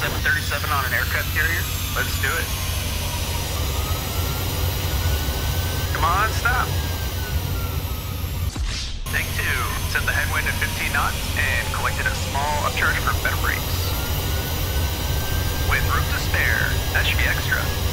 737 on an aircraft carrier? Let's do it. Come on, stop. Take two. Set the headwind at 15 knots and collected a small upcharge for better brakes. With room to spare, that should be extra.